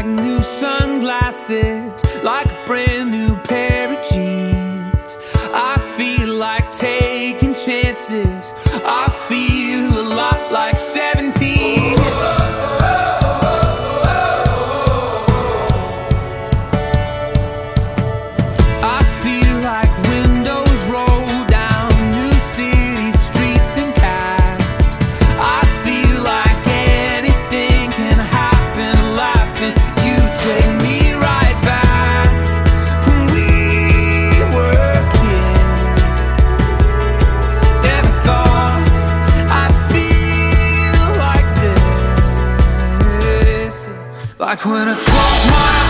like new sunglasses, like a brand new pair of jeans. I feel like taking chances. when I close my eyes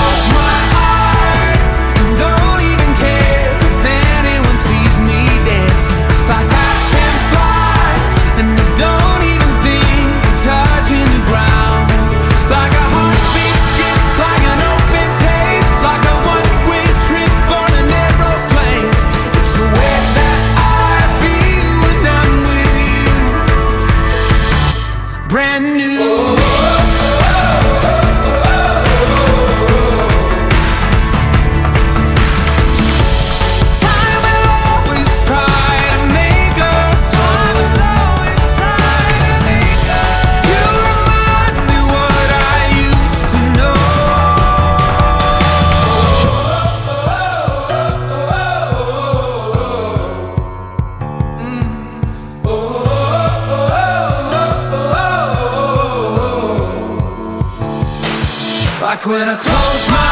when I close my eyes.